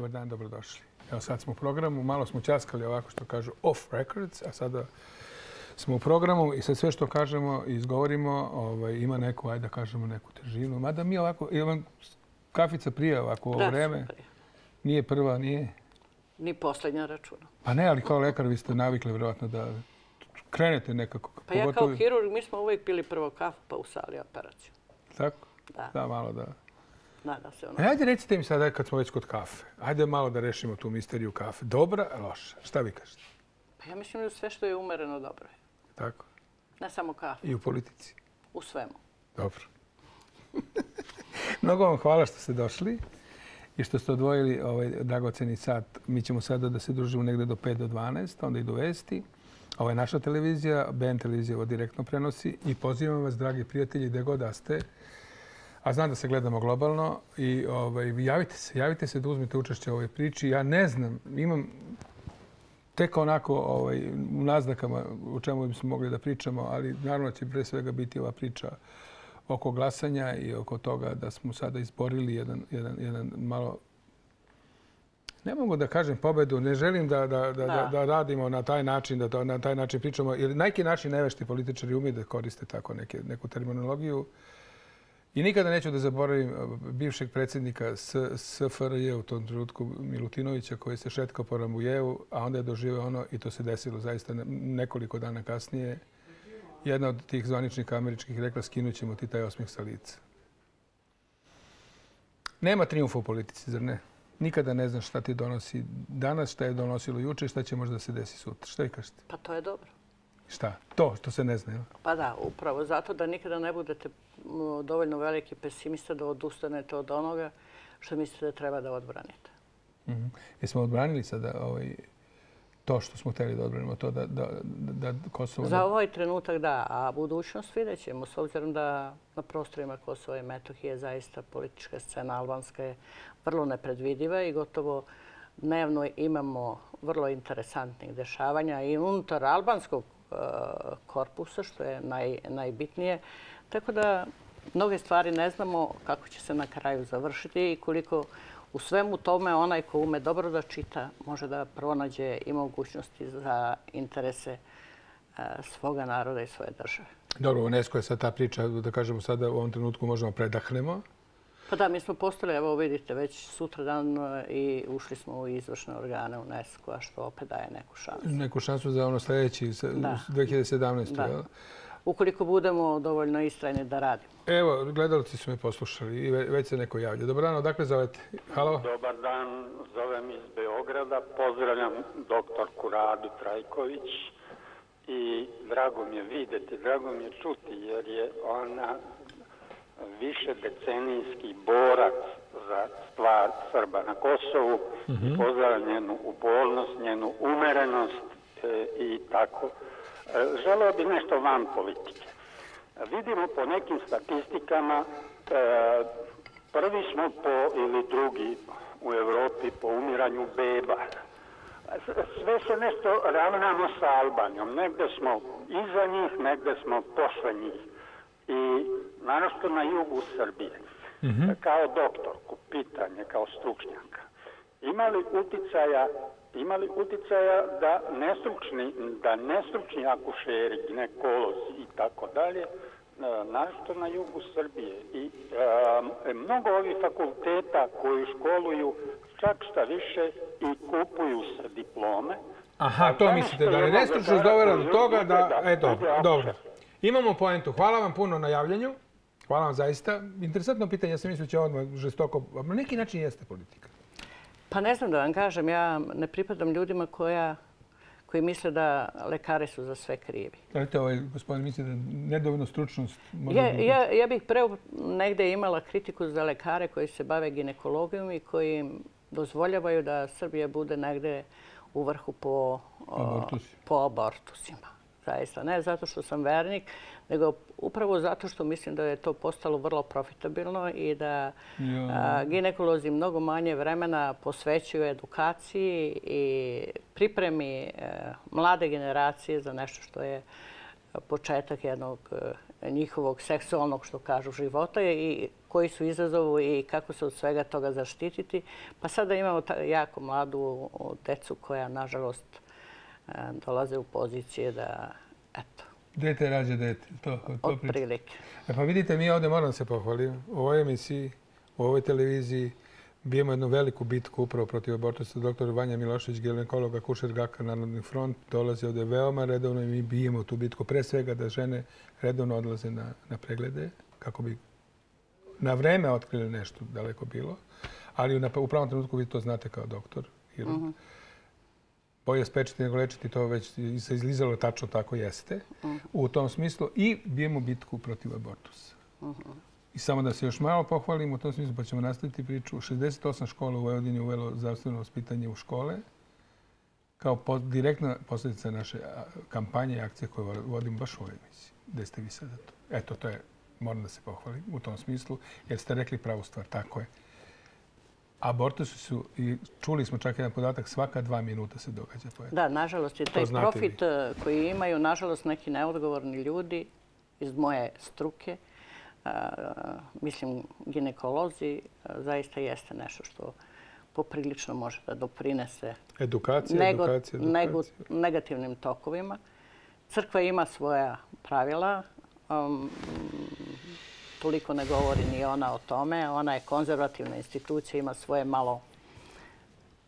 Dobar dan, dobrodošli. Evo sad smo u programu, malo smo časkali ovako što kažu off records, a sada smo u programu i sad sve što kažemo i izgovorimo ovaj, ima neku, ajde da kažemo, neku težinu. Mada mi ovako, ili vam kafica prije ovako ovo vreme? Nije prva, nije? Ni posljednja računa. Pa ne, ali kao lekar vi ste navikli vjerojatno da krenete nekako. Pa ja kao hirurg, mi smo uvijek pili prvo kafu pa usali operaciju. Tako? Da. Da, malo da. Nada se ono. Ajde recite mi sada kad smo već kod kafe. Ajde malo da rešimo tu misteriju kafe. Dobra, loša. Šta vi kažete? Pa ja mislim da sve što je umereno dobro je. Tako? Ne samo kafe. I u politici? U svemu. Dobro. Mnogo vam hvala što ste došli i što ste odvojili ovaj dragoceni sat. Mi ćemo sada da se družimo negde do 5 do 12, onda idu vesti. Ovo je naša televizija, BN televizija ovo direktno prenosi i pozivam vas, dragi prijatelji, gde god da ste, a znam da se gledamo globalno i ovaj, javite se, javite se da uzmete učešće u ovoj priči. Ja ne znam, imam tek onako ovaj, u naznakama u čemu bismo mogli da pričamo, ali naravno će pre svega biti ova priča oko glasanja i oko toga da smo sada izborili jedan, jedan, jedan malo Ne mogu da kažem pobedu, ne želim da, da, da, da. da radimo na taj način, da to, na taj način pričamo. Jer na neki način nevešti političari umije da koriste tako neke, neku terminologiju. I nikada neću da zaboravim e, bivšeg predsjednika SFRJ u tom trenutku Milutinovića koji se šetkao po Rambujevu, a onda je doživio ono i to se desilo zaista nekoliko dana kasnije. Jedna od tih zvaničnika američkih rekla skinut ćemo ti taj osmih sa lica. Nema triumfa u politici, zar ne? Nikada ne znaš šta ti donosi danas, šta je donosilo juče, šta će možda se desi sutra. Šta vi kažete? Pa to je dobro. Šta? To što se ne zna, Pa da, upravo zato da nikada ne budete dovoljno veliki pesimista da odustanete od onoga što mislite da treba da odbranite. Mm -hmm. Jesmo odbranili sada ovaj, to što smo hteli da odbranimo, to da, da, da Kosovo... Za ovaj trenutak da, a budućnost vidjet ćemo, s obzirom da na prostorima Kosova i Metohije zaista politička scena albanska je vrlo nepredvidiva i gotovo dnevno imamo vrlo interesantnih dešavanja i unutar albanskog korpusa, što je naj, najbitnije. Tako da mnoge stvari ne znamo kako će se na kraju završiti i koliko u svemu tome onaj ko ume dobro da čita može da pronađe i mogućnosti za interese e, svoga naroda i svoje države. Dobro, UNESCO je sad ta priča, da kažemo sada u ovom trenutku možemo predahnemo. Pa da, mi smo postali, evo vidite, već sutra dan e, i ušli smo u izvršne organe UNESCO-a, što opet daje neku šansu. Neku šansu za ono sljedeći, 2017. Da ukoliko budemo dovoljno istrajni da radimo. Evo, gledalci su me poslušali i već se neko javlja. Dobar dan, odakle zovete? Halo? Dobar dan, zovem iz Beograda. Pozdravljam doktorku Radu Trajković i drago mi je videti, drago mi je čuti jer je ona više decenijski borac za stvar Srba na Kosovu. Mhm. Pozdravljam njenu upolnost, njenu umerenost e, i tako. E, želeo bi nešto van politike. Vidimo po nekim statistikama, e, prvi smo po ili drugi u Evropi po umiranju beba. Sve se nešto ravnamo sa Albanijom. Negde smo iza njih, negde smo posle njih. I naravno na jugu Srbije. Mm -hmm. Kao doktorku, pitanje, kao stručnjaka. Imali uticaja imali uticaja da nestručni, da nestručni akušeri, ginekolozi i tako dalje, našto na jugu Srbije. I e, mnogo ovih fakulteta koji školuju čak šta više i kupuju se diplome. Aha, to mislite, da je nestručnost dovela do toga da... Eto, dobro. Imamo poentu. Hvala vam puno na javljanju. Hvala vam zaista. Interesantno pitanje, ja sam mislio će odmah žestoko... Na neki način jeste politika. Pa ne znam da vam kažem, ja ne pripadam ljudima koja, koji misle da lekari su za sve krivi. Znate, ovaj gospodin misli da nedovoljno stručnost... Ja, ja, ja bih pre negde imala kritiku za lekare koji se bave ginekologijom i koji dozvoljavaju da Srbija bude negde u vrhu po abortusima zaista. Ne zato što sam vernik, nego upravo zato što mislim da je to postalo vrlo profitabilno i da ginekolozi mnogo manje vremena posvećuju edukaciji i pripremi e, mlade generacije za nešto što je početak jednog, njihovog seksualnog, što kažu, života i koji su izazovu i kako se od svega toga zaštititi. Pa sada imamo jako mladu decu koja, nažalost, e, dolaze u pozicije da, eto... Dete rađe dete. To, to od prilike. E pa vidite, mi ovdje moram se pohvaliti. U ovoj emisiji, u ovoj televiziji, bijemo jednu veliku bitku upravo protiv abortusa. Doktor Vanja Milošević, ginekologa Kušer Gaka, Narodni front, dolazi ovdje veoma redovno i mi bijemo tu bitku. Pre svega da žene redovno odlaze na, na preglede kako bi na vreme otkrili nešto daleko bilo. Ali u pravom trenutku vi to znate kao doktor. Jer uh mhm. -huh. Bolje spečiti nego lečiti, to već se izlizalo tačno tako jeste. Uh mhm. -huh. U tom smislu i bijemo bitku protiv abortusa. Uh mhm. -huh. I samo da se još malo pohvalimo u tom smislu, pa ćemo nastaviti priču. 68 škola u Vojvodini uvelo zdravstveno ospitanje u škole kao po, direktna posljedica naše kampanje i akcije koje vodimo baš u ovoj emisiji. Gde ste vi sada to? Eto, to je, moram da se pohvalim u tom smislu, jer ste rekli pravu stvar, tako je. Abortusi su, i čuli smo čak jedan podatak, svaka dva minuta se događa. Da, nažalost, je taj profit eh, koji imaju, nažalost, neki neodgovorni ljudi iz moje struke, mislim, ginekolozi, zaista jeste nešto što poprilično može da doprinese edukacija, edukacija, edukacija. negativnim tokovima. Crkva ima svoja pravila, um, toliko ne govori ni ona o tome. Ona je konzervativna institucija, ima svoje malo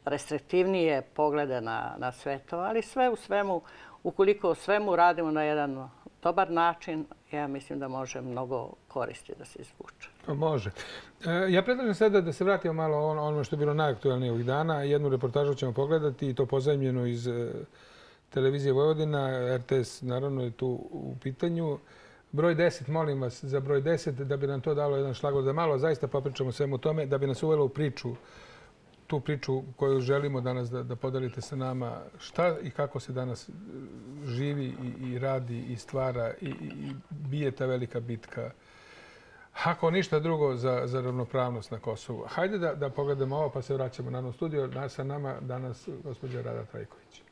restriktivnije poglede na, na sve to, ali sve u svemu, ukoliko o svemu radimo na jedan dobar način, ja mislim da može mnogo koristi da se izvuče. To može. E, ja predlažem sada da se vratimo malo ono, ono što je bilo najaktualnije ovih dana. Jednu reportažu ćemo pogledati i to pozajemljeno iz e, televizije Vojvodina. RTS naravno je tu u pitanju. Broj 10, molim vas za broj 10, da bi nam to dalo jedan šlagor da malo zaista popričamo svemu tome, da bi nas uvelo u priču tu priču koju želimo danas da, da podelite sa nama. Šta i kako se danas e, živi i, i radi i stvara i, i bije ta velika bitka? Ako ništa drugo za, za ravnopravnost na Kosovu. Hajde da, da pogledamo ovo pa se vraćamo na jedno studio. Sa nama danas gospođa Rada Trajković.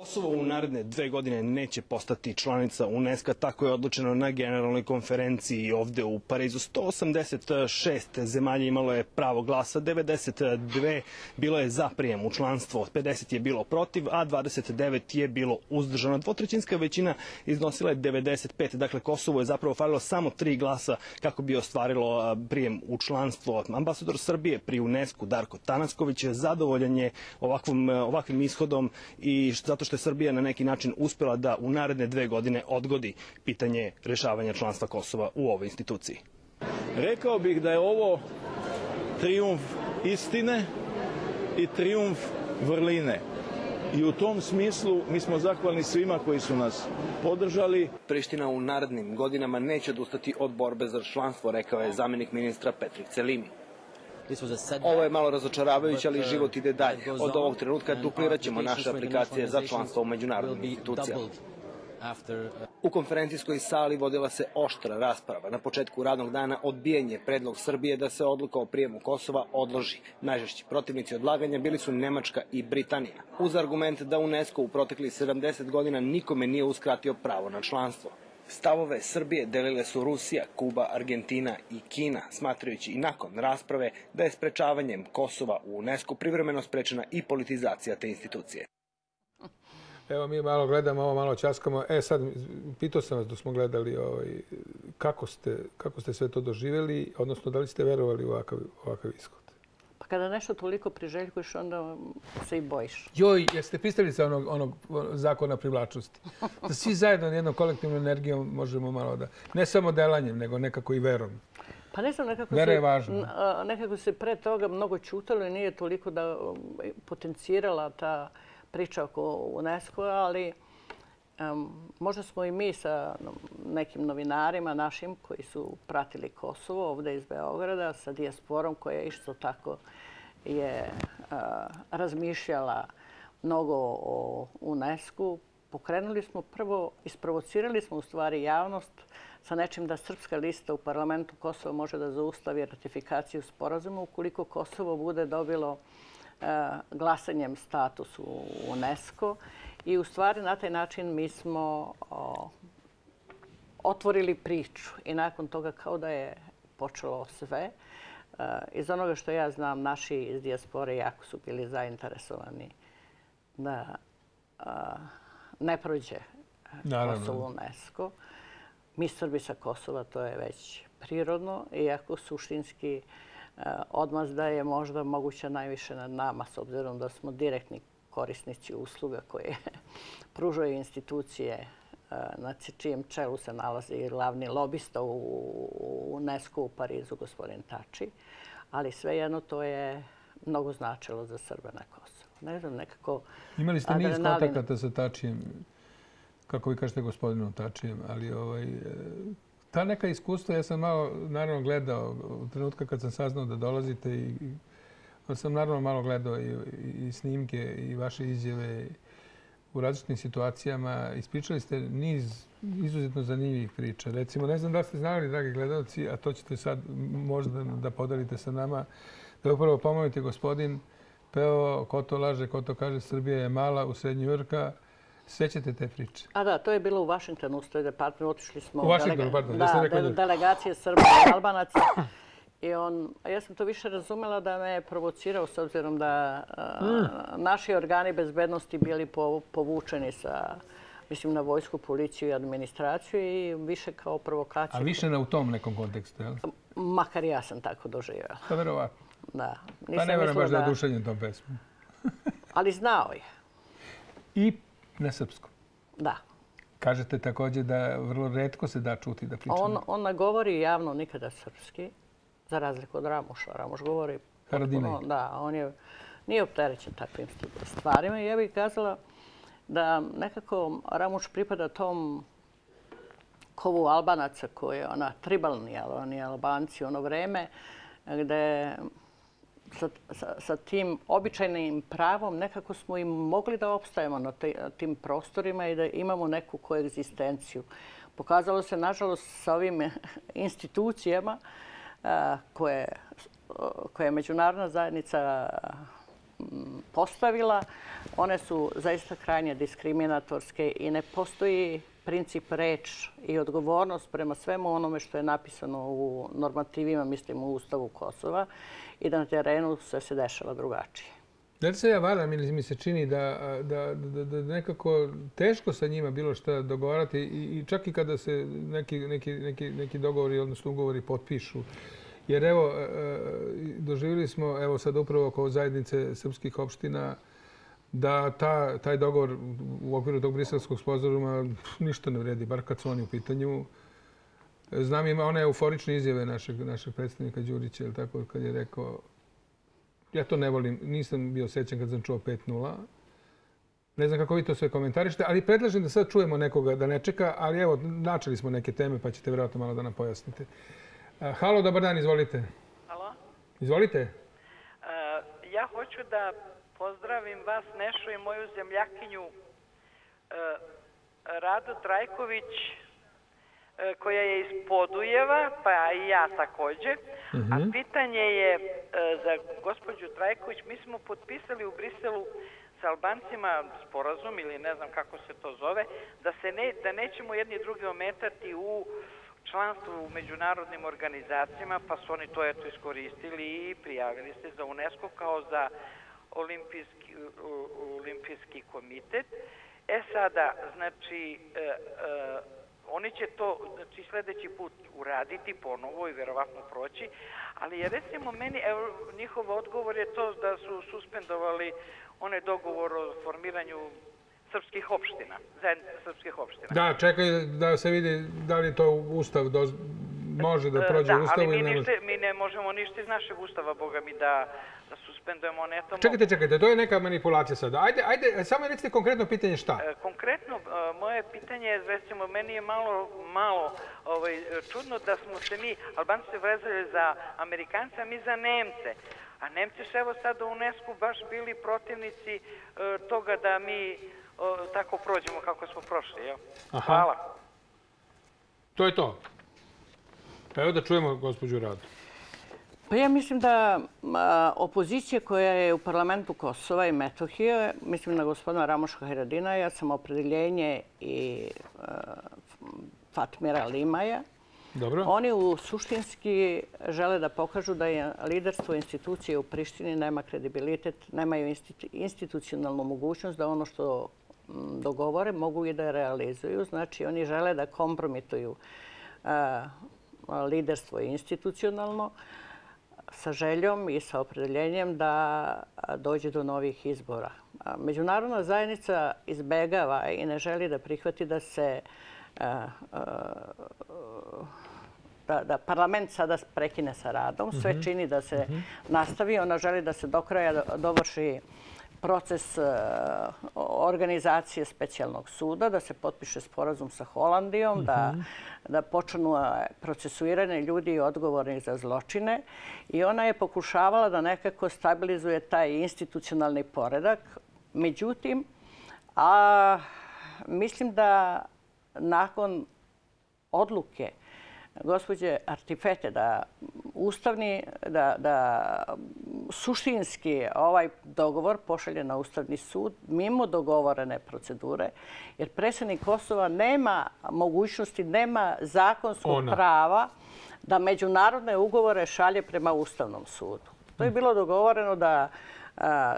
Kosovo u naredne dve godine neće postati članica UNESCO, tako je odlučeno na generalnoj konferenciji ovde u Parizu. 186 zemalja imalo je pravo glasa, 92 bilo je za prijem u članstvo, 50 je bilo protiv, a 29 je bilo uzdržano. Dvotrećinska većina iznosila je 95, dakle Kosovo je zapravo falilo samo tri glasa kako bi ostvarilo prijem u članstvo. Ambasador Srbije pri UNESCO, Darko Tanasković, zadovoljan je ovakvom, ovakvim ishodom i zato što je Srbija na neki način uspela da u naredne dve godine odgodi pitanje rešavanja članstva Kosova u ovoj instituciji. Rekao bih da je ovo triumf istine i triumf vrline. I u tom smislu mi smo zahvalni svima koji su nas podržali. Priština u narednim godinama neće odustati od borbe za članstvo, rekao je zamjenik ministra Petrik Celimi. Ovo je malo razočaravajuće, ali uh, život ide dalje. Od ovog trenutka duplirat ćemo naše aplikacije za članstvo u međunarodnim institucijama. Uh, u konferencijskoj sali vodila se oštra rasprava. Na početku radnog dana odbijenje predlog Srbije da se odluka o prijemu Kosova odloži. Najžešći protivnici odlaganja bili su Nemačka i Britanija. Uz argument da UNESCO u protekli 70 godina nikome nije uskratio pravo na članstvo. Stavove Srbije delile su Rusija, Kuba, Argentina i Kina, smatrajući i nakon rasprave da je sprečavanjem Kosova u UNESCO privremeno sprečena i politizacija te institucije. Evo mi malo gledamo, ovo malo časkamo. E sad, pitao sam vas da smo gledali ovaj, kako, ste, kako ste sve to doživjeli, odnosno da li ste verovali u ovakav, ovakav iskor? Kada nešto toliko priželjkuješ, onda se i bojiš. Joj, jeste pristali se onog, onog zakona privlačnosti? Da svi zajedno jednom kolektivnom energijom možemo malo da... Ne samo delanjem, nego nekako i verom. Pa ne znam, nekako Vera se, je važno. nekako se pre toga mnogo čutalo i nije toliko da potencirala ta priča oko UNESCO, ali možda smo i mi sa nekim novinarima našim koji su pratili Kosovo ovde iz Beograda sa dijasporom koja je isto tako je eh, razmišljala mnogo o UNESCO. Pokrenuli smo prvo, isprovocirali smo u stvari javnost sa nečim da srpska lista u parlamentu Kosovo može da zaustavi ratifikaciju sporazuma ukoliko Kosovo bude dobilo eh, glasanjem status u UNESCO. I u stvari na taj način mi smo otvorili priču i nakon toga kao da je počelo sve. Iz onoga što ja znam, naši iz dijaspore jako su bili zainteresovani da ne prođe Kosovo UNESCO. Mi Srbi sa Kosova, to je već prirodno, iako suštinski odmazda je možda moguća najviše nad nama, s obzirom da smo direktni korisnici usluga koje pružaju institucije na čijem čelu se nalazi glavni lobista u UNESCO u Parizu, gospodin Tači. Ali svejedno to je mnogo značilo za Srbe na Kosovo. Ne znam, nekako... Imali ste niz kontakata sa Tačijem, kako vi kažete gospodinom Tačijem, ali ovaj, ta neka iskustva, ja sam malo naravno gledao u trenutka kad sam saznao da dolazite i pa sam naravno malo gledao i snimke i vaše izjave u različitim situacijama. Ispričali ste niz izuzetno zanimljivih priča. Recimo, ne znam da ste znali, dragi gledalci, a to ćete sad možda da podelite sa nama, da upravo pomenujete gospodin peo ko to laže, ko to kaže, Srbija je mala u srednju vrka. Sećate te priče? A da, to je bilo u Vašingtonu, u Department. Otišli smo u Vašingtonu, pardon. Da, delegacije Srba i Albanaca. I on, ja sam to više razumela da me je provocirao s obzirom da mm. naši organi bezbednosti bili povučeni sa mislim, na vojsku, policiju i administraciju i više kao provokaciju. A više na u tom nekom kontekstu, jel? Makar ja sam tako doživjela. Pa verovatno. Da. Pa ne verujem baš da je dušenje tom pesmu. Ali znao je. I na srpskom. Da. Kažete također da vrlo redko se da čuti da priča. On, on govori javno nikada srpski za razliku od Ramuša. Ramuš govori... Haradinaj. Da, on je, nije opterećen takvim stvarima. I ja bih kazala da nekako Ramuš pripada tom kovu Albanaca koji je ona tribalni, ali oni Albanci ono vreme gde sa, sa, sa tim običajnim pravom nekako smo im mogli da opstajemo na tim prostorima i da imamo neku koegzistenciju. Pokazalo se, nažalost, sa ovim institucijama koje, koje je međunarodna zajednica postavila, one su zaista krajnje diskriminatorske i ne postoji princip reč i odgovornost prema svemu onome što je napisano u normativima, mislim u Ustavu Kosova i da na terenu sve se dešava drugačije. Da li se ja varam ili mi se čini da, da, da, da nekako teško sa njima bilo što dogovarati i, čak i kada se neki, neki, neki, neki dogovori, odnosno ugovori potpišu. Jer evo, e, doživjeli smo, evo sad upravo kao zajednice srpskih opština, da ta, taj dogovor u okviru tog briselskog spozoruma ništa ne vredi, bar kad su oni u pitanju. Znam ima one euforične izjave našeg, našeg predstavnika Đurića, ili tako, kad je rekao ja to ne volim, nisam bio sećan kad sam čuo 5-0. Ne znam kako vi to sve komentarište, ali predlažem da sad čujemo nekoga da ne čeka, ali evo, načeli smo neke teme pa ćete vjerojatno malo da nam pojasnite. Halo, dobar dan, izvolite. Halo. Izvolite. Ja hoću da pozdravim vas, Nešo i moju zemljakinju Rado Trajković, koja je iz Podujeva, pa i ja također. A mhm. pitanje je za gospođu Trajković. Mi smo potpisali u Briselu s Albancima sporazum, ili ne znam kako se to zove, da, se ne, da nećemo jedni drugi ometati u članstvu u međunarodnim organizacijama, pa su oni to eto iskoristili i prijavili se za UNESCO kao za olimpijski, olimpijski komitet. E sada, znači, e, e, oni će to znači, sljedeći put uraditi ponovo i verovatno proći, ali je recimo meni, evo, njihov odgovor je to da su suspendovali onaj dogovor o formiranju srpskih opština, zajednica srpskih opština. Da, čekaj da se vidi da li to ustav može da prođe u ustavu ili ne može. Da, ali mi ne možemo ništa iz našeg ustava, Boga mi, da suspendujemo neto. Čekajte, čekajte, to je neka manipulacija sada. Ajde, ajde, samo recite konkretno pitanje šta? E, konkretno, e, moje pitanje je, recimo, meni je malo, malo ovaj, čudno da smo se mi, Albanci se vezali za Amerikanca, mi za Nemce. A Nemci su evo sad u UNESCO baš bili protivnici e, toga da mi tako prođemo kako smo prošli. Jel? Hvala. To je to. Evo da čujemo gospođu Radu. Pa ja mislim da opozicija koja je u parlamentu Kosova i Metohije, mislim na gospodina Ramoška Heradina, ja sam opredeljenje i Fatmira Limaja. Dobro. Oni u suštinski žele da pokažu da je liderstvo institucije u Prištini nema kredibilitet, nemaju institucionalnu mogućnost da ono što dogovore mogu i da realizuju. Znači, oni žele da kompromituju liderstvo institucionalno sa željom i sa opredeljenjem da dođe do novih izbora. Međunarodna zajednica izbegava i ne želi da prihvati da se da parlament sada prekine sa radom. Sve mhm. čini da se mhm. nastavi. Ona želi da se do kraja dovrši proces e, organizacije specijalnog suda, da se potpiše sporazum sa Holandijom, da, mhm. da počnu e, procesuirane ljudi odgovorni za zločine. I ona je pokušavala da nekako stabilizuje taj institucionalni poredak. Međutim, a, mislim da nakon odluke gospođe Artifete da ustavni, da, da suštinski ovaj dogovor pošalje na Ustavni sud mimo dogovorene procedure, jer predsjednik Kosova nema mogućnosti, nema zakonskog prava da međunarodne ugovore šalje prema Ustavnom sudu. To je bilo dogovoreno da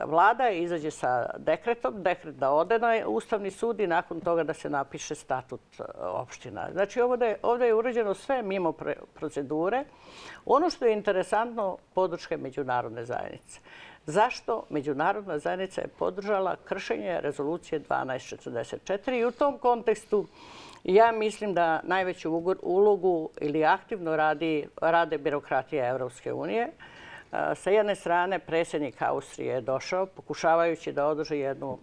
vlada izađe sa dekretom, dekret da ode na Ustavni sud i nakon toga da se napiše statut e, opština. Znači ovdje je urađeno sve mimo procedure. Ono što je interesantno, podrška je međunarodne zajednice. Zašto međunarodna zajednica je podržala kršenje rezolucije 1244 i u tom kontekstu ja mislim da najveću ulogu ili aktivno rade birokratija Evropske unije. Sa jedne strane, predsjednik Austrije je došao pokušavajući da održi jednu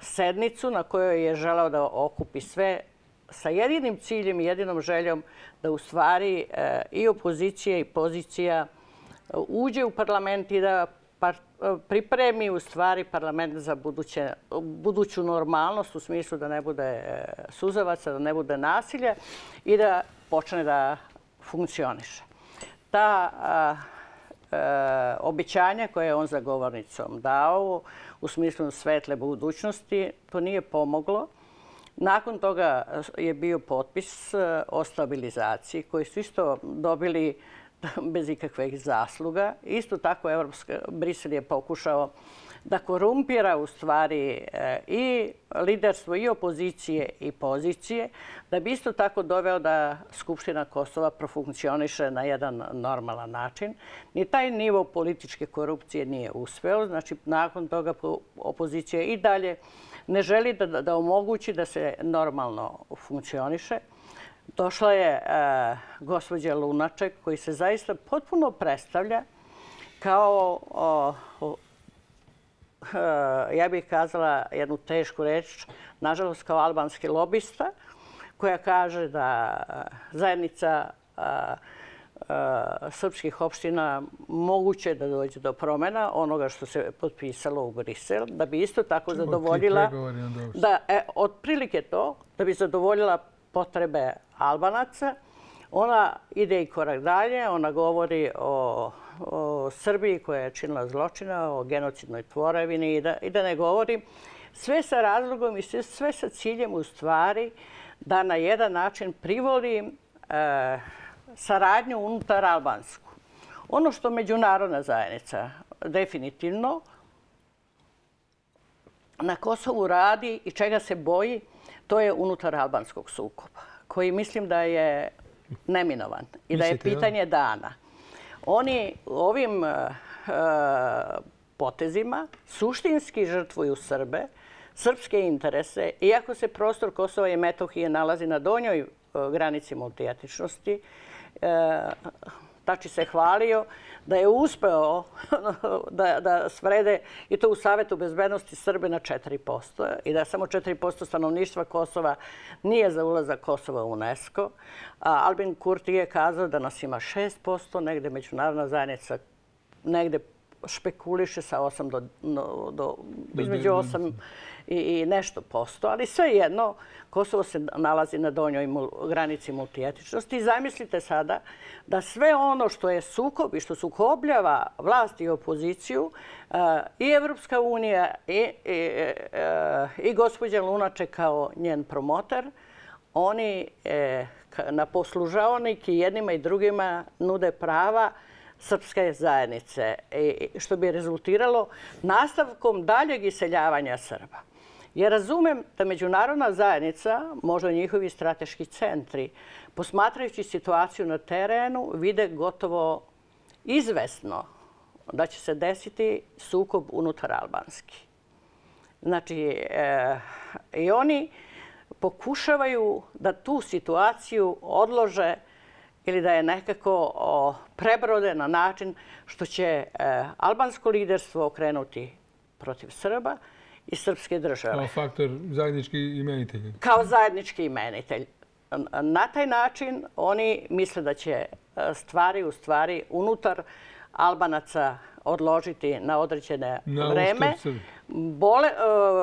sednicu na kojoj je želao da okupi sve sa jedinim ciljem i jedinom željom da u stvari e, i opozicija i pozicija e, uđe u parlament i da e, pripremi u stvari parlament za buduću normalnost u smislu da ne bude suzavaca, da ne bude nasilja i da počne da funkcioniše. Ta E, običanja koje je on za govornicom dao u smislu svetle budućnosti, to nije pomoglo. Nakon toga je bio potpis e, o stabilizaciji koji su isto dobili bez ikakvih zasluga. Isto tako Brisel je pokušao da korumpira u stvari eh, i liderstvo i opozicije i pozicije, da bi isto tako doveo da Skupština Kosova profunkcioniše na jedan normalan način. Ni taj nivo političke korupcije nije uspeo. Znači, nakon toga opozicija i dalje ne želi da omogući da se normalno funkcioniše. Došla je e, gospođa Lunaček koji se zaista potpuno predstavlja kao ja bih kazala jednu tešku reč, nažalost kao albanski lobista, koja kaže da eh, zajednica eh, srpskih opština moguće da dođe do promjena onoga što se potpisalo u Brisel, da bi isto tako zadovoljila da e, otprilike to, da bi zadovoljila potrebe Albanaca. Ona ide i korak dalje, ona govori o o Srbiji koja je činila zločina, o genocidnoj tvorevini i da ne govorim. Sve sa razlogom i sve sa ciljem u stvari da na jedan način privoli e, saradnju unutar Albansku. Ono što međunarodna zajednica definitivno na Kosovu radi i čega se boji, to je unutar albanskog sukoba, koji mislim da je neminovan i da je pitanje dana. Oni ovim eh, eh, potezima suštinski žrtvuju Srbe, srpske interese, iako se prostor Kosova i Metohije nalazi na donjoj eh, granici multijetičnosti, Tači se hvalio da je uspeo da svrede i to u Savetu bezbednosti Srbe na 4% i da samo 4% stanovništva Kosova nije za ulazak Kosova u UNESCO. Albin Kurti je kazao da nas ima 6%, negde međunarodna zajednica negde špekuliše sa 8 do između 8 i nešto posto, ali sve jedno, Kosovo se nalazi na donjoj granici multijetničnosti. Zamislite sada da sve ono što je sukob i što sukobljava vlast i opoziciju eh, i Evropska unija i gospođa Lunače kao njen promoter, oni e, na poslužavnik i jednima i drugima nude prava srpske zajednice, što bi rezultiralo nastavkom daljeg iseljavanja Srba. Ja razumem da međunarodna zajednica, možda njihovi strateški centri, posmatrajući situaciju na terenu, vide gotovo izvesno da će se desiti sukob unutar albanski. Znači, e, i oni pokušavaju da tu situaciju odlože ili da je nekako prebrode na način što će e, albansko liderstvo okrenuti protiv Srba i srpske države. Kao faktor zajednički imenitelj. Kao zajednički imenitelj. Na taj način oni misle da će e, stvari u stvari unutar Albanaca odložiti na određene vreme, e,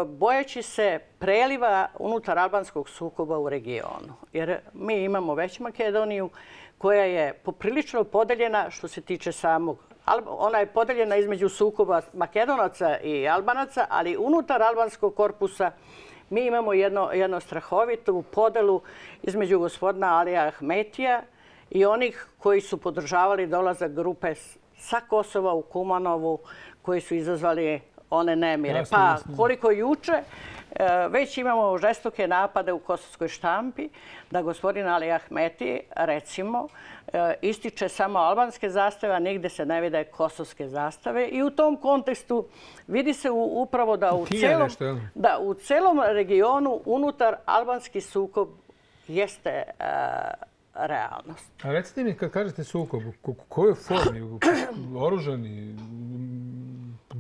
bojeći se preliva unutar albanskog sukoba u regionu. Jer mi imamo već Makedoniju koja je poprilično podeljena što se tiče samog ona je podeljena između sukoba Makedonaca i Albanaca, ali unutar albanskog korpusa mi imamo jedno strahovitu podelu između gospodina Alija Ahmetija i onih koji su podržavali dolazak grupe sa Kosova u Kumanovu, koji su izazvali one nemire. Pa koliko juče, e, već imamo žestoke napade u kosovskoj štampi, da gospodin Ali Ahmeti, recimo, e, ističe samo albanske zastave, a nigde se ne vide kosovske zastave. I u tom kontekstu vidi se upravo da u celom, da u celom regionu unutar albanski sukob jeste e, realnost. A recite mi, kad kažete sukob, u kojoj formi, oružani,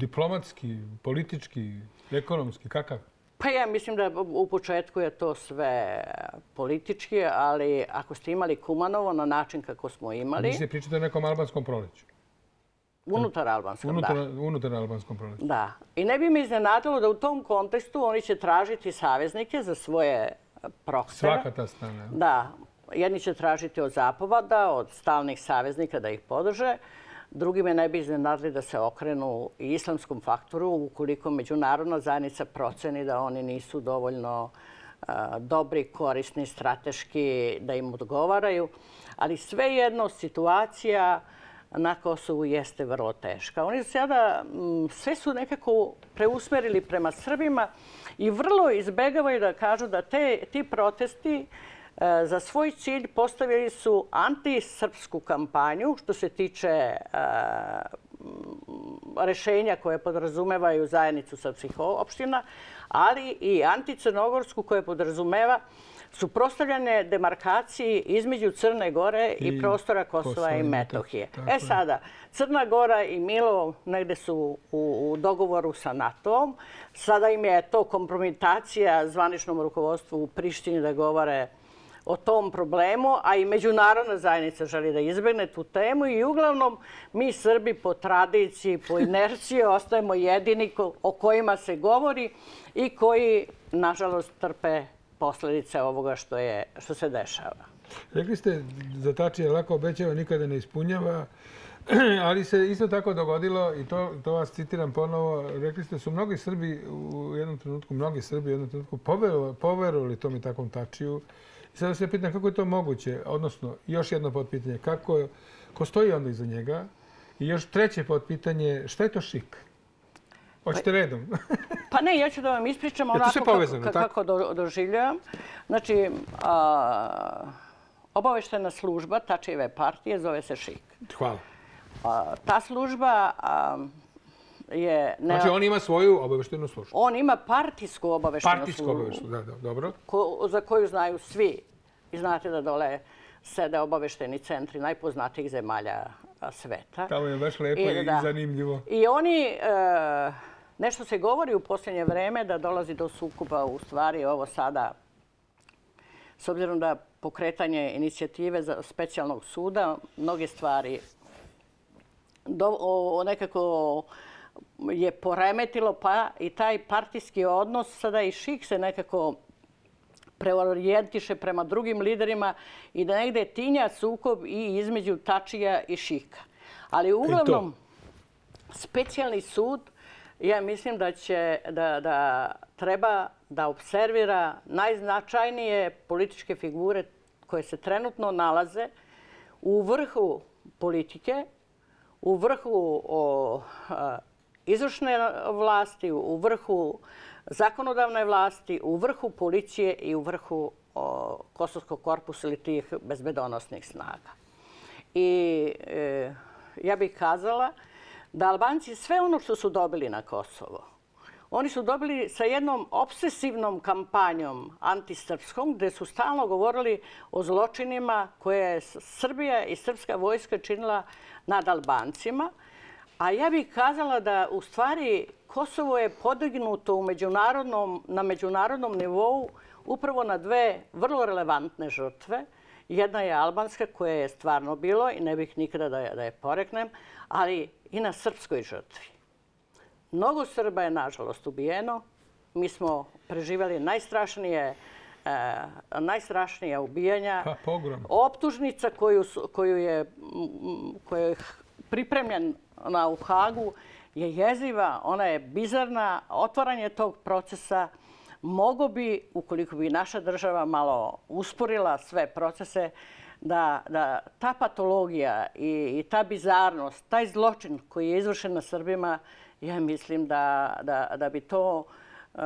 diplomatski, politički, ekonomski, kakav? Pa ja mislim da u početku je to sve politički, ali ako ste imali Kumanovo na način kako smo imali... Vi se pričate o nekom albanskom proleću? Unutar albanskom, da. Unutar albanskom proleću. Da. I ne bi mi iznenadilo da u tom kontekstu oni će tražiti saveznike za svoje prokstere. Svaka ta strana. Da. Jedni će tražiti od zapovada, od stalnih saveznika da ih podrže. Drugi me ne bi iznenadili da se okrenu i islamskom faktoru ukoliko međunarodna zajednica proceni da oni nisu dovoljno dobri, korisni, strateški, da im odgovaraju. Ali svejedno situacija na Kosovu jeste vrlo teška. Oni sada sve su nekako preusmerili prema Srbima i vrlo izbegavaju da kažu da ti protesti za svoj cilj postavili su antisrpsku kampanju što se tiče e, rešenja koje podrazumevaju zajednicu srpskih opština, ali i anticrnogorsku koje podrazumeva suprostavljene demarkaciji između Crne Gore i prostora Kosova i Metohije. E sada, Crna Gora i Milo negde su u dogovoru sa NATO-om. Sada im je to kompromitacija zvaničnom rukovodstvu u Prištini da govore o tom problemu, a i međunarodna zajednica želi da izbegne tu temu i uglavnom mi Srbi po tradiciji, po inerciji ostajemo jedini o kojima se govori i koji, nažalost, trpe posljedice ovoga što, je, što se dešava. Rekli ste, za tačije lako obećava, nikada ne ispunjava, ali se isto tako dogodilo, i to, to vas citiram ponovo, rekli ste su mnogi Srbi u jednom trenutku, mnogi Srbi u jednom trenutku poverovali tom i takvom tačiju, I sada se pitan kako je to moguće, odnosno još jedno potpitanje, kako, ko stoji onda iza njega? I još treće potpitanje, šta je to šik? Hoćete pa- redom? pa ne, ja ću da vam ispričam onako kako, kako doživljam. Znači, a, obaveštena služba Tačijeve partije zove se ŠIK. Hvala. A, ta služba je... Ne... Znači, on ima svoju obaveštenu službu. On ima partijsku obaveštenu službu. Partijsku obaveštenu, da, da, dobro. Ko, za koju znaju svi. I znate da dole sede obavešteni centri najpoznatijih zemalja sveta. Tamo je baš lepo i, i da. zanimljivo. I oni... E, nešto se govori u posljednje vreme da dolazi do sukupa u stvari ovo sada s obzirom da pokretanje inicijative za specijalnog suda, mnoge stvari do, o, nekako je poremetilo pa i taj partijski odnos sada i šik se nekako preorijentiše prema drugim liderima i da negde tinja sukob i između Tačija i Šika. Ali uglavnom, specijalni sud Ja mislim da će da, da treba da observira najznačajnije političke figure koje se trenutno nalaze u vrhu politike, u vrhu o, a, izvršne vlasti, u vrhu zakonodavne vlasti, u vrhu policije i u vrhu o, Kosovskog korpusa ili tih bezbedonosnih snaga. I e, ja bih kazala da Albanci sve ono što su dobili na Kosovo, oni su dobili sa jednom obsesivnom kampanjom antisrpskom gdje su stalno govorili o zločinima koje je Srbija i srpska vojska činila nad Albancima. A ja bih kazala da u stvari Kosovo je podignuto u međunarodnom, na međunarodnom nivou upravo na dve vrlo relevantne žrtve. Jedna je albanska koja je stvarno bilo i ne bih nikada da je, da je poreknem, ali i na srpskoj žrtvi. Mnogo Srba je, nažalost, ubijeno. Mi smo preživali najstrašnije e, najstrašnije ubijanja. Pa, pogrom. Optužnica koju, koju je, koju je pripremljen na u Hagu je jeziva, ona je bizarna. Otvaranje tog procesa mogo bi, ukoliko bi naša država malo usporila sve procese, da, da ta patologija i, i ta bizarnost, taj zločin koji je izvršen na Srbima, ja mislim da, da, da bi to uh,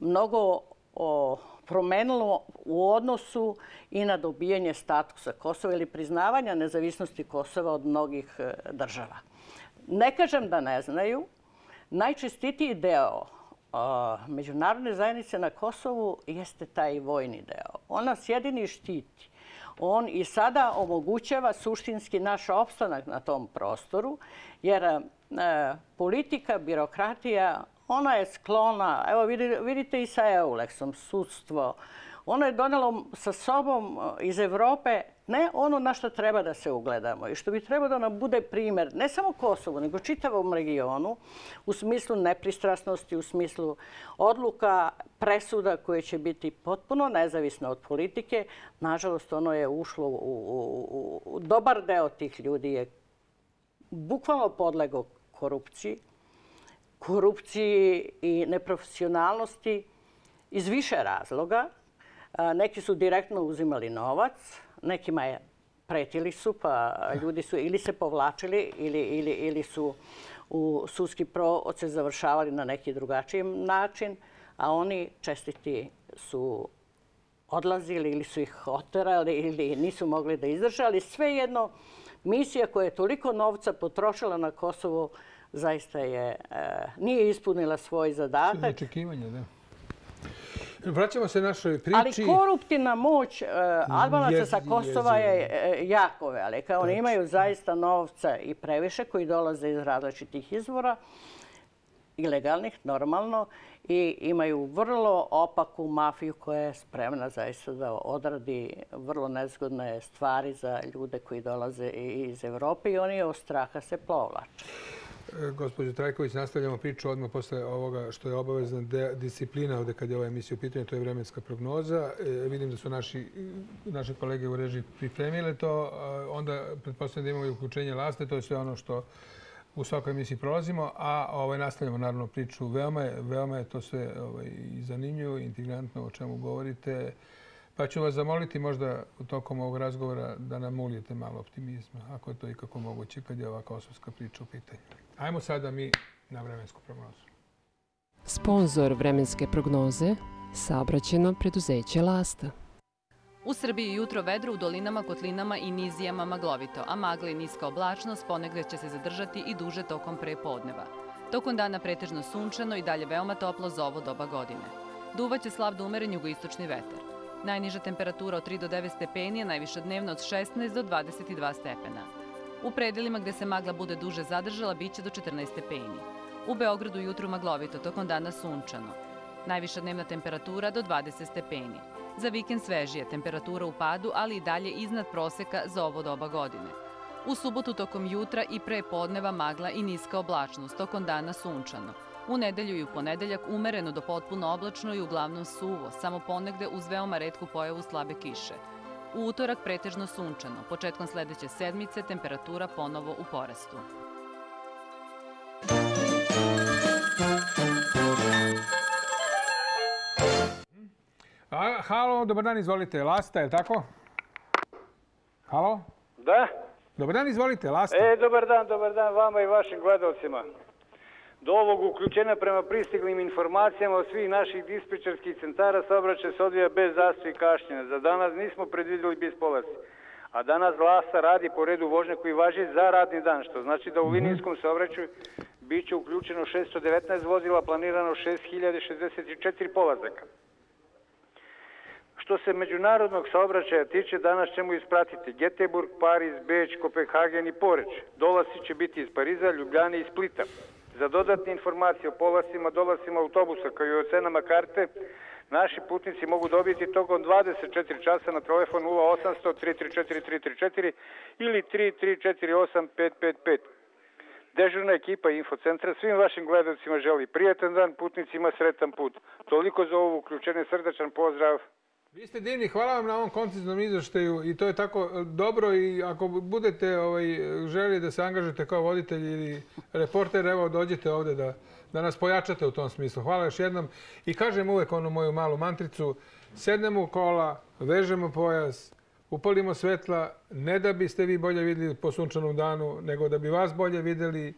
mnogo o, promenilo u odnosu i na dobijanje statusa Kosova ili priznavanja nezavisnosti Kosova od mnogih e, država. Ne kažem da ne znaju. Najčestitiji deo e, međunarodne zajednice na Kosovu jeste taj vojni deo. On nas jedini štiti on i sada omogućava suštinski naš opstanak na tom prostoru, jer e, politika, birokratija, ona je sklona, evo vidite i sa Eulexom, sudstvo, ono je donelo sa sobom eh, iz Evrope ne ono na što treba da se ugledamo i što bi trebalo da nam bude primjer, ne samo Kosovo, nego čitavom regionu, u smislu nepristrasnosti, u smislu odluka, presuda koje će biti potpuno nezavisne od politike. Nažalost, ono je ušlo u, u, u dobar deo tih ljudi je bukvalno podlego korupciji, korupciji i neprofesionalnosti iz više razloga. Neki su direktno uzimali novac, nekima je pretili su, pa ljudi su ili se povlačili ili, ili, ili su u sudski proces završavali na neki drugačiji način, a oni čestiti su odlazili ili su ih oterali ili nisu mogli da izdržali. svejedno misija koja je toliko novca potrošila na Kosovo zaista je, e, nije ispunila svoj zadatak. Sve očekivanje, da. Vraćamo se našoj priči. Ali koruptivna moć uh, Albanaca sa Kosova je jako velika. Oni imaju zaista novca i previše koji dolaze iz različitih izvora, ilegalnih, normalno, i imaju vrlo opaku mafiju koja je spremna zaista da odradi vrlo nezgodne stvari za ljude koji dolaze iz Evrope i oni od straha se plovlače. Gospodin Trajković, nastavljamo priču odmah posle ovoga što je obavezna disciplina ovde kad je ova emisija u pitanju, to je vremenska prognoza. E, vidim da su naši, naše kolege u režiji pripremile to. Onda pretpostavljam da imamo i uključenje laste, to je sve ono što u svakoj emisiji prolazimo, a ovaj, nastavljamo naravno priču. Veoma je, veoma je to sve ovaj, zanimljivo integrantno o čemu govorite. Pa ću vas zamoliti možda u tokom ovog razgovora da nam ulijete malo optimizma, ako je to ikako moguće kad je ova kosovska priča u pitanju. Ajmo sada mi na vremensku prognozu. Sponzor vremenske prognoze saobraćeno preduzeće Lasta. U Srbiji jutro vedro u dolinama, kotlinama i nizijama maglovito, a magla i niska oblačnost ponegde će se zadržati i duže tokom pre podneva. Tokom dana pretežno sunčano i dalje veoma toplo za ovo doba godine. Duvaće slab da umeren jugoistočni veter. Najniža temperatura od 3 do 9 stepeni, najviša dnevna od 16 do 22 stepena. U predelima gde se magla bude duže zadržala, bit će do 14 stepeni. U Beogradu jutru maglovito, tokom dana sunčano. Najviša dnevna temperatura do 20 stepeni. Za vikend svežije, temperatura u padu, ali i dalje iznad proseka za ovo doba godine. U subotu tokom jutra i pre podneva magla i niska oblačnost, tokom dana sunčano. U nedelju i u ponedeljak umereno do potpuno oblačno i uglavnom suvo, samo ponegde uz veoma redku pojavu slabe kiše. U utorak pretežno sunčano, početkom sledeće sedmice temperatura ponovo u porastu. halo, dobar dan, izvolite. Lasta, je li tako? Halo? Da. Dobar dan, izvolite. Lasta. E, dobar dan, dobar dan vama i vašim gledalcima. Do ovog uključenja prema pristiglim informacijama od svih naših dispečarskih centara saobraćaj se odvija bez zastoj i kašnjenja. Za danas nismo predvidjeli bis polasi. A danas Lasta radi po redu vožnje koji važi za radni dan, što znači da u mhm. linijskom saobraćaju bit će uključeno 619 vozila, planirano 6064 polazaka. Što se međunarodnog saobraćaja tiče, danas ćemo ispratiti Geteburg, Pariz, Beč, Kopenhagen i Poreč. Dolasi će biti iz Pariza, Ljubljane i Splita. Za dodatne informacije o polasima, dolasima autobusa kao i o cenama karte, naši putnici mogu dobiti tokom 24 časa na telefon 0800 334 334 ili 3348 555. Dežurna ekipa Infocentra svim vašim gledalcima želi prijatan dan, putnicima sretan put. Toliko za ovu uključenje, srdačan pozdrav. Vi ste divni, hvala vam na ovom konciznom izveštaju i to je tako e, dobro i ako budete ovaj, želi da se angažete kao voditelj ili reporter, evo dođite ovde da, da nas pojačate u tom smislu. Hvala još jednom i kažem uvek onu moju malu mantricu, sednemo u kola, vežemo pojas, upalimo svetla, ne da biste vi bolje videli po sunčanom danu, nego da bi vas bolje videli,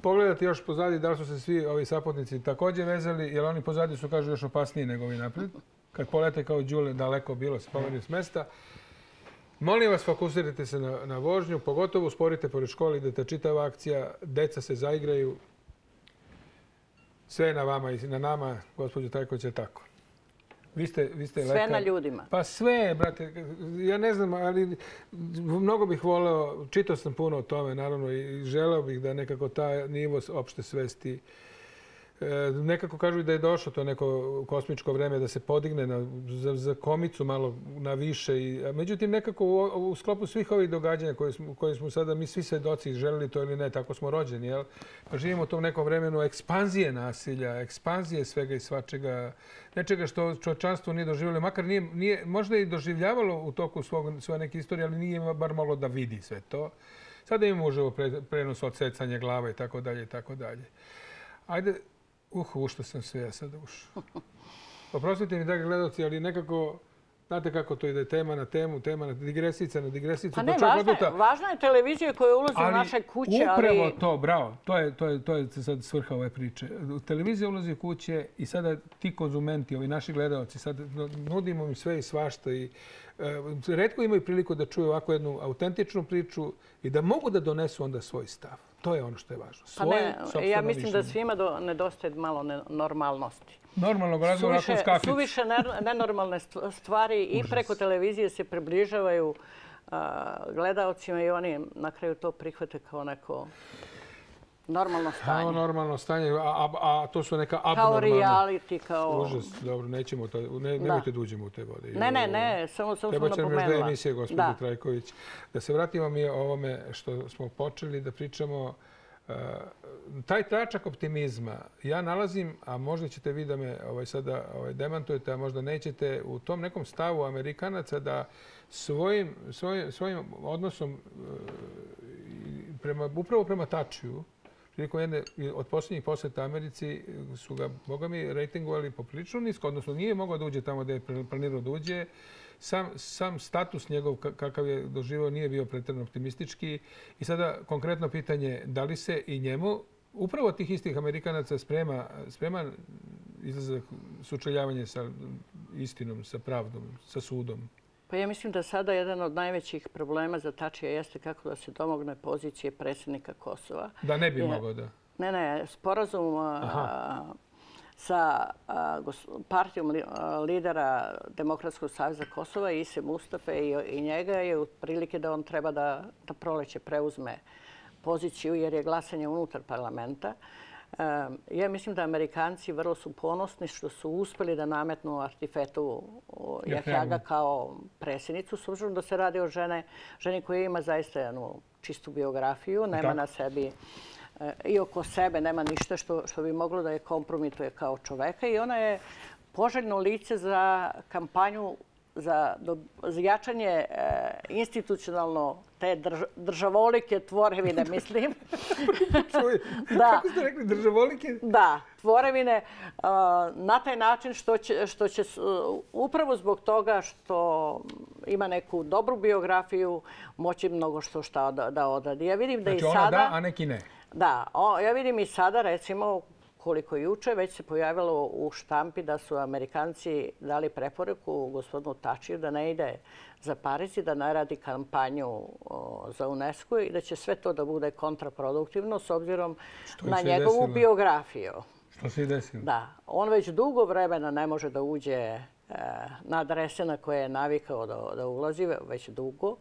pogledati još pozadi da li su se svi ovi sapotnici također vezali, jer oni pozadi su, kažu, još opasniji nego vi napred kad polete kao Đule daleko bilo se s mesta. Molim vas, fokusirajte se na, na vožnju, pogotovo usporite pored školi, da ta čitava akcija, deca se zaigraju. Sve je na vama i na nama, gospođo Tajkoć, je tako. Vi ste, vi ste sve lekar. na ljudima. Pa sve, brate. Ja ne znam, ali mnogo bih voleo, čitao sam puno o tome, naravno, i želeo bih da nekako ta nivo opšte svesti E, nekako kažu da je došlo to neko kosmičko vreme da se podigne na, za, za komicu malo na više. I, međutim, nekako u, u sklopu svih ovih događanja koje smo, koje smo sada, mi svi svedoci želili to ili ne, tako smo rođeni, jel? Pa živimo u tom nekom vremenu ekspanzije nasilja, ekspanzije svega i svačega, nečega što čovečanstvo nije doživjelo, makar nije, nije, možda i doživljavalo u toku svog, svoje neke istorije, ali nije bar malo da vidi sve to. Sada imamo uživo prenos od secanja glava i tako dalje i tako dalje. Ajde, Uh, u što sam sve ja sad ušao. Oprostite mi, dragi gledalci, ali nekako, znate kako to ide, tema na temu, tema na digresica, na digresicu. Pa ne, važna je, važna je televizija koja ulazi u naše kuće, ali... Upravo to, bravo, to je, to, je, to je sad svrha ove priče. Televizija ulazi u kuće i sada ti konzumenti, ovi naši gledalci, sad nudimo im sve i svašta i e, redko imaju priliku da čuju ovako jednu autentičnu priču i da mogu da donesu onda svoj stav. To je ono što je važno. Pa ne, ja mislim da svima do, nedostaje malo normalnosti. Normalnog razgovora ako skafiti. Suviše nenormalne stvari i preko televizije se približavaju gledalcima i oni na kraju to prihvate kao neko normalno stanje. Kao normalno stanje, a, a, to su neka abnormalne... Kao reality, kao... Užas, dobro, nećemo to, ne, nemojte da uđemo u te vode. Ne, ne, ne, samo sam napomenula. Treba će nam još dve emisije, gospođo Trajković. Da se vratimo mi ovome što smo počeli da pričamo, uh, taj tračak optimizma ja nalazim, a možda ćete vi da me ovaj, sada ovaj, demantujete, a možda nećete, u tom nekom stavu Amerikanaca da svojim, svojim, svojim odnosom uh, prema, upravo prema tačiju, prilikom jedne od posljednjih posjeta Americi su ga, boga mi, rejtingovali poprilično nisko, odnosno nije mogao da uđe tamo da je planirao da uđe. Sam, sam status njegov kakav je doživao nije bio pretredno optimistički. I sada konkretno pitanje, da li se i njemu upravo tih istih Amerikanaca sprema, sprema izlazak sučeljavanje sa istinom, sa pravdom, sa sudom? Pa ja mislim da sada jedan od najvećih problema za Tačija jeste kako da se domogne pozicije predsjednika Kosova. Da ne bi mogao da... Ne, ne, sporazum sa partijom lidera Demokratskog savjeza Kosova, Ise Mustafe i njega je u prilike da on treba da proleće preuzme poziciju jer je glasanje unutar parlamenta. Ja mislim da Amerikanci vrlo su ponosni što su uspeli da nametnu Artifetu Jahjaga kao predsjednicu, s obzirom da se radi o žene, ženi koja ima zaista jednu čistu biografiju, nema na sebi e, i oko sebe nema ništa što, što bi moglo da je kompromituje kao čoveka i ona je poželjno lice za kampanju za, za jačanje e, institucionalno te državolike tvorevine, mislim. Kako ste rekli, državolike? Da, tvorevine na taj način što će upravo zbog toga što ima neku dobru biografiju moći mnogo što šta da odradi. Ja vidim da i sada... Znači ona da, a neki ne. Da, ja vidim i sada recimo koliko juče već se pojavilo u štampi da su Amerikanci dali preporuku gospodinu Tačiju da ne ide za Pariz i da ne radi kampanju za UNESCO i da će sve to da bude kontraproduktivno s obzirom na njegovu biografiju. Što se i desilo? Da. On već dugo vremena ne može da uđe e, na adrese na koje je navikao da ulazi, već dugo.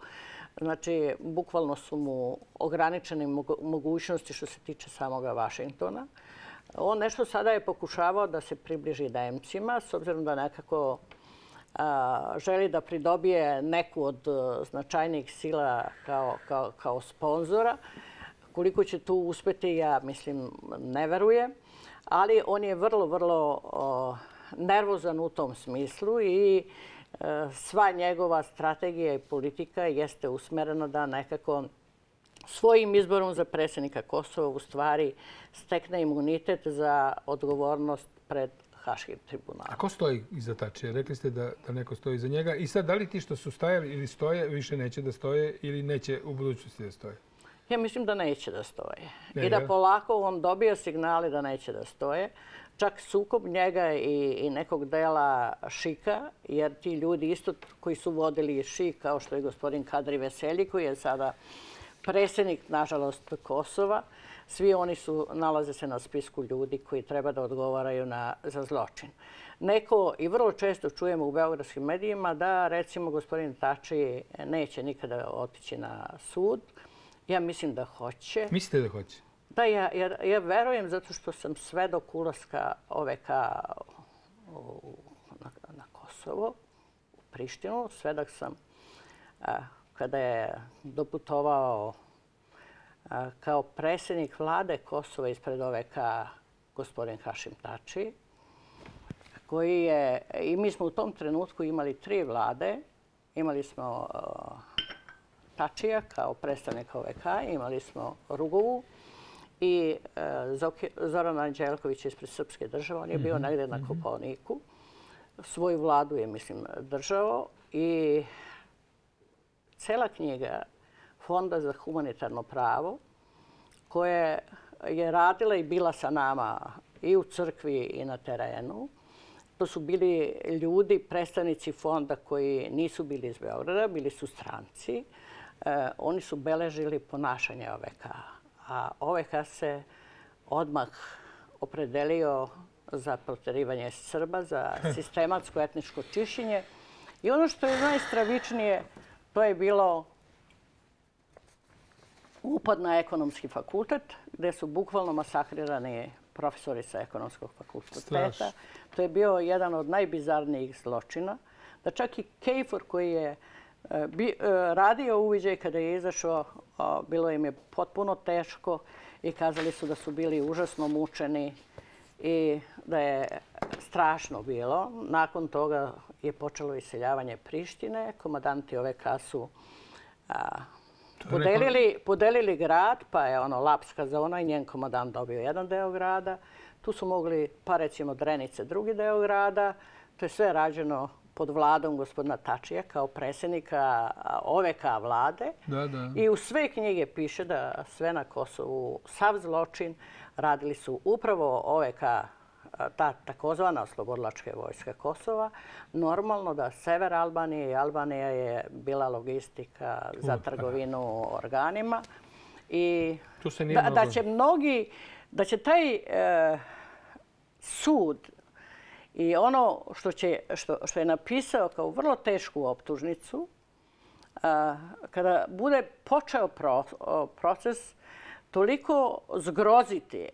Znači, bukvalno su mu ograničene mogućnosti što se tiče samoga Vašingtona. On nešto sada je pokušavao da se približi Nemcima, s obzirom da nekako želi da pridobije neku od e, značajnijih sila kao sponzora. Koliko će tu uspeti, ja mislim, ne veruje. Ali on je vrlo, vrlo nervozan u tom smislu i e, sva njegova strategija i politika jeste usmerena da nekako svojim izborom za predsjednika Kosova u stvari stekne imunitet za odgovornost pred Haškim tribunalom. A ko stoji iza Tačija? Rekli ste da neko stoji iza njega. I sad, da li ti što su stajali ili stoje, više neće da stoje ili neće u budućnosti da stoje? Ja mislim da neće da stoje. I da polako on dobija signali da neće da stoje. Čak sukob njega i nekog dela Šika, jer ti ljudi isto koji su vodili Šik, kao što je gospodin Kadri Veselji, koji je sada predsjednik, nažalost, Kosova, svi oni su, nalaze se na spisku ljudi koji treba da odgovaraju na, za zločin. Neko, i vrlo često čujemo u beogradskim medijima, da recimo gospodin Tači neće nikada otići na sud. Ja mislim da hoće. Mislite da hoće? Da, ja, ja, ja verujem zato što sam sve do ulaska OVK na, na Kosovo, u Prištinu, sve dok sam kada je doputovao kao predsjednik vlade Kosova ispred OVK gospodin Hašim Tači, koji je, i mi smo u tom trenutku imali tri vlade. Imali smo Tačija kao predstavnika OVK, imali smo Rugovu i Zoran Anđelković ispred Srpske države. On je bio mhm, negde na mhm. Koponiku. Svoju vladu je, mislim, držao i cela knjiga Fonda za humanitarno pravo, koja je radila i bila sa nama i u crkvi i na terenu. To su bili ljudi, predstavnici fonda koji nisu bili iz Beograda, bili su stranci. E, oni su beležili ponašanje OVK. A OVK se odmah opredelio za proterivanje Srba, za sistematsko etničko čišćenje. I ono što je najstravičnije, to je bilo upad na ekonomski fakultet, gde su bukvalno masakrirani profesori sa ekonomskog fakulteta. To je bio jedan od najbizarnijih zločina. Da čak i Kejfor koji je e, e, radio uviđaj kada je izašao, bilo im je potpuno teško i kazali su da su bili užasno mučeni i da je strašno bilo. Nakon toga je počelo iseljavanje Prištine. Komadanti ove kasu podelili grad, pa je ono Lapska zona i njen komadant dobio jedan deo grada. Tu su mogli, pa recimo Drenice, drugi deo grada. To je sve rađeno pod vladom gospodina Tačija kao predsjednika OVK vlade. I u sve knjige piše da sve na Kosovu, sav zločin, radili su upravo OVK ta takozvana oslobodilačka vojska Kosova, normalno da sever Albanije i Albanija je bila logistika za trgovinu organima. I da će mnogi, da će taj e, sud i ono što, će, što, što je napisao kao vrlo tešku optužnicu, kada bude počeo proces, toliko zgroziti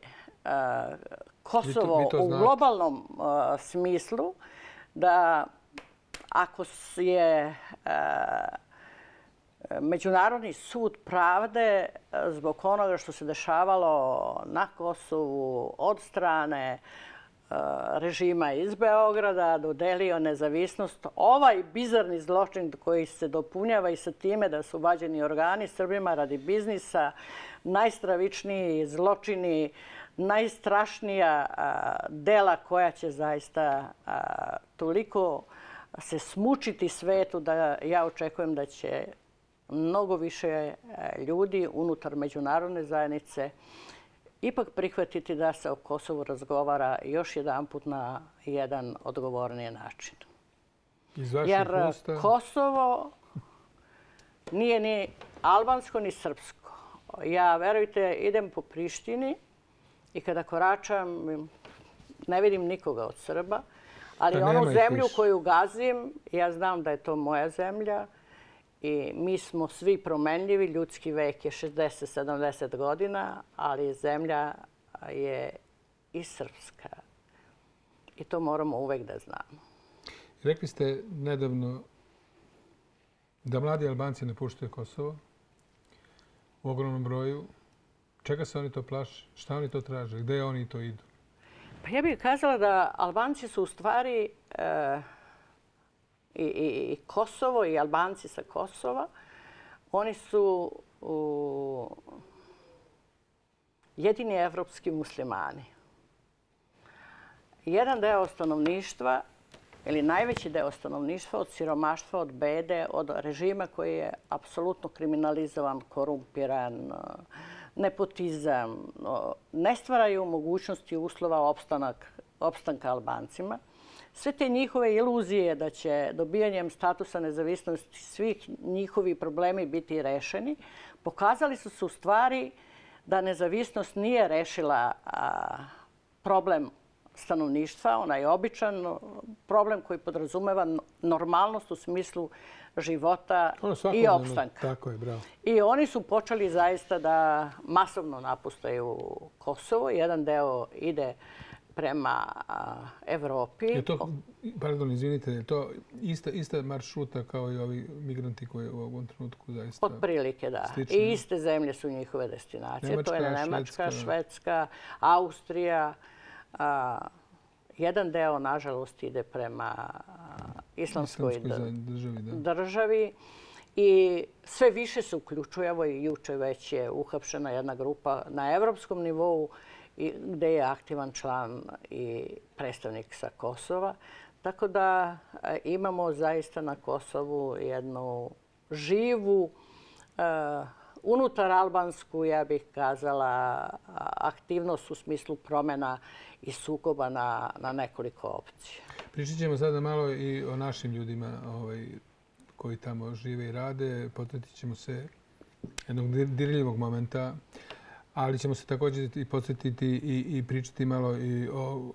Kosovo u globalnom uh, smislu da ako je uh, Međunarodni sud pravde uh, zbog onoga što se dešavalo na Kosovu od strane režima iz Beograda dodelio nezavisnost. Ovaj bizarni zločin koji se dopunjava i sa time da su vađeni organi Srbima radi biznisa, najstravičniji zločini, najstrašnija dela koja će zaista toliko se smučiti svetu da ja očekujem da će mnogo više ljudi unutar međunarodne zajednice ipak prihvatiti da se o Kosovu razgovara još jedan put na jedan odgovorniji način. Jer Kosovo nije ni albansko ni srpsko. Ja, verujte, idem po Prištini i kada koračam ne vidim nikoga od Srba, ali onu zemlju koju gazim, ja znam da je to moja zemlja, I mi smo svi promenljivi, ljudski vek je 60-70 godina, ali zemlja je i srpska. I to moramo uvek da znamo. Rekli ste nedavno da mladi Albanci ne puštaju Kosovo u ogromnom broju. Čega se oni to plaši? Šta oni to traže? Gde oni to idu? Pa ja bih kazala da Albanci su u stvari... E, i Kosovo i Albanci sa Kosova, oni su jedini evropski muslimani. Jedan deo stanovništva ili najveći deo stanovništva od siromaštva, od bede, od režima koji je apsolutno kriminalizovan, korumpiran, nepotizam, ne stvaraju mogućnosti uslova opstanka Albancima. Sve te njihove iluzije da će dobijanjem statusa nezavisnosti svih njihovi problemi biti rešeni, pokazali su se u stvari da nezavisnost nije rešila problem stanovništva, onaj običan problem koji podrazumeva normalnost u smislu života i opstanka. Tako je, bravo. I oni su počeli zaista da masovno napustaju Kosovo. Jedan deo ide prema Evropi. Je to, pardon, izvinite, je to ista, ista maršruta kao i ovi migranti koji u ovom trenutku zaista... Od prilike, da. I iste zemlje su njihove destinacije. to je Nemačka, Švedska, Austrija. Jedan deo, nažalost, ide prema islamskoj, državi, državi. I sve više se uključuje, evo i juče već je uhapšena jedna grupa na evropskom nivou gde je aktivan član i predstavnik sa Kosova. Tako da e, imamo zaista na Kosovu jednu živu, e, unutar albansku, ja bih kazala, aktivnost u smislu promjena i sukoba na nekoliko opcija. Pričat ćemo sada malo i o našim ljudima ovaj, koji tamo žive i rade. Potretit ćemo se jednog dirljivog momenta ali ćemo se također i podsjetiti i pričati malo i o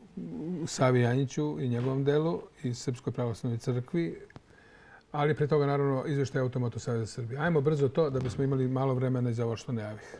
Savi Janjiću i njegovom delu i Srpskoj pravoslavnoj crkvi, ali pre toga naravno izveštaj Automoto Savjeza Srbije. Ajmo brzo to da bismo imali malo vremena za ovo što ne javih.